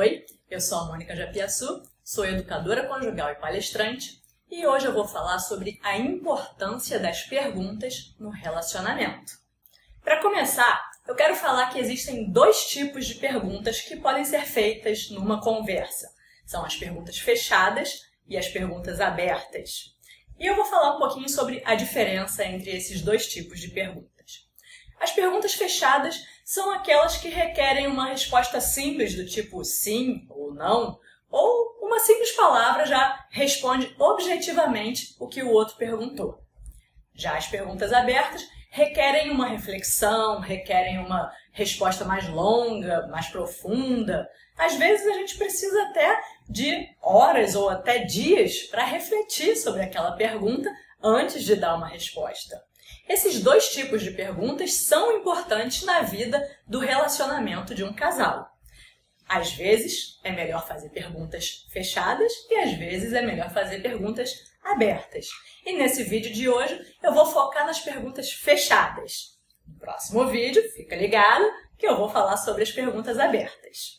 Oi, eu sou a Mônica Japiaçu, sou educadora conjugal e palestrante e hoje eu vou falar sobre a importância das perguntas no relacionamento. Para começar, eu quero falar que existem dois tipos de perguntas que podem ser feitas numa conversa. São as perguntas fechadas e as perguntas abertas. E eu vou falar um pouquinho sobre a diferença entre esses dois tipos de perguntas. As perguntas fechadas são aquelas que requerem uma resposta simples do tipo sim ou não, ou uma simples palavra já responde objetivamente o que o outro perguntou. Já as perguntas abertas requerem uma reflexão, requerem uma resposta mais longa, mais profunda. Às vezes a gente precisa até de horas ou até dias para refletir sobre aquela pergunta antes de dar uma resposta. Esses dois tipos de perguntas são importantes na vida do relacionamento de um casal. Às vezes é melhor fazer perguntas fechadas e às vezes é melhor fazer perguntas abertas. E nesse vídeo de hoje eu vou focar nas perguntas fechadas. No próximo vídeo, fica ligado que eu vou falar sobre as perguntas abertas.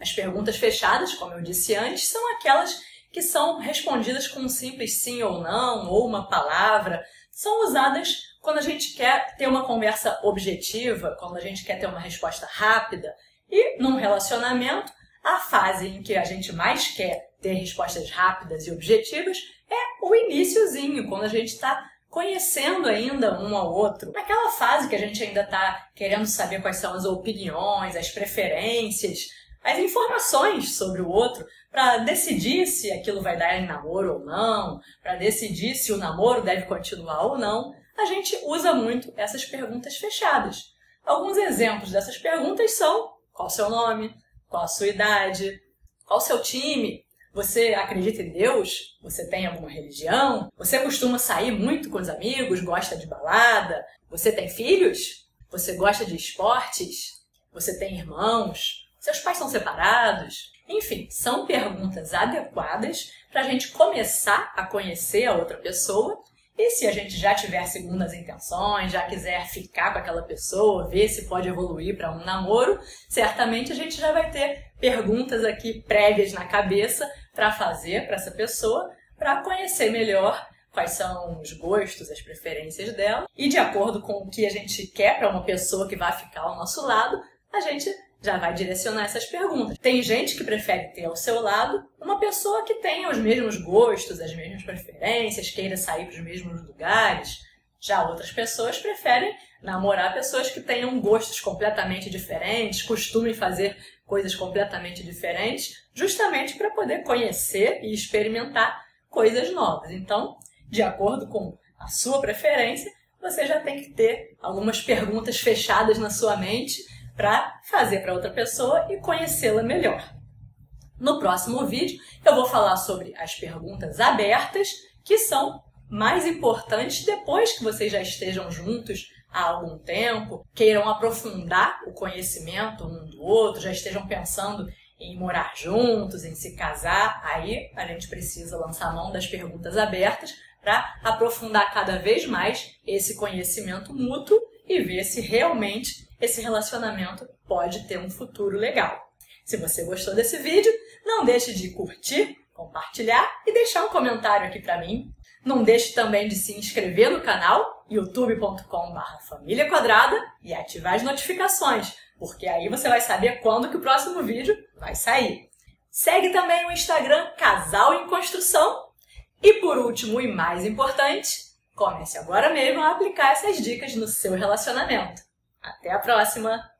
As perguntas fechadas, como eu disse antes, são aquelas que são respondidas com um simples sim ou não, ou uma palavra. São usadas quando a gente quer ter uma conversa objetiva, quando a gente quer ter uma resposta rápida. E num relacionamento, a fase em que a gente mais quer ter respostas rápidas e objetivas é o iníciozinho, quando a gente está conhecendo ainda um ao outro. Naquela fase que a gente ainda está querendo saber quais são as opiniões, as preferências, as informações sobre o outro para decidir se aquilo vai dar em namoro ou não, para decidir se o namoro deve continuar ou não, a gente usa muito essas perguntas fechadas. Alguns exemplos dessas perguntas são: qual o seu nome? Qual a sua idade? Qual o seu time? Você acredita em Deus? Você tem alguma religião? Você costuma sair muito com os amigos? Gosta de balada? Você tem filhos? Você gosta de esportes? Você tem irmãos? Seus pais são separados? Enfim, são perguntas adequadas para a gente começar a conhecer a outra pessoa. E se a gente já tiver segundas intenções, já quiser ficar com aquela pessoa, ver se pode evoluir para um namoro, certamente a gente já vai ter perguntas aqui prévias na cabeça para fazer para essa pessoa, para conhecer melhor quais são os gostos, as preferências dela, e de acordo com o que a gente quer para uma pessoa que vai ficar ao nosso lado, a gente já vai direcionar essas perguntas. Tem gente que prefere ter ao seu lado uma pessoa que tenha os mesmos gostos, as mesmas preferências, queira sair para os mesmos lugares. Já outras pessoas preferem namorar pessoas que tenham gostos completamente diferentes, costumem fazer coisas completamente diferentes, justamente para poder conhecer e experimentar coisas novas. Então, de acordo com a sua preferência, você já tem que ter algumas perguntas fechadas na sua mente para fazer para outra pessoa e conhecê-la melhor. No próximo vídeo, eu vou falar sobre as perguntas abertas, que são mais importantes depois que vocês já estejam juntos há algum tempo, queiram aprofundar o conhecimento um do outro, já estejam pensando em morar juntos, em se casar, aí a gente precisa lançar mão das perguntas abertas para aprofundar cada vez mais esse conhecimento mútuo e ver se realmente esse relacionamento pode ter um futuro legal. Se você gostou desse vídeo, não deixe de curtir, compartilhar e deixar um comentário aqui para mim. Não deixe também de se inscrever no canal youtube.com.br família quadrada e ativar as notificações, porque aí você vai saber quando que o próximo vídeo vai sair. Segue também o Instagram Casal em Construção. E por último e mais importante, comece agora mesmo a aplicar essas dicas no seu relacionamento. Até a próxima!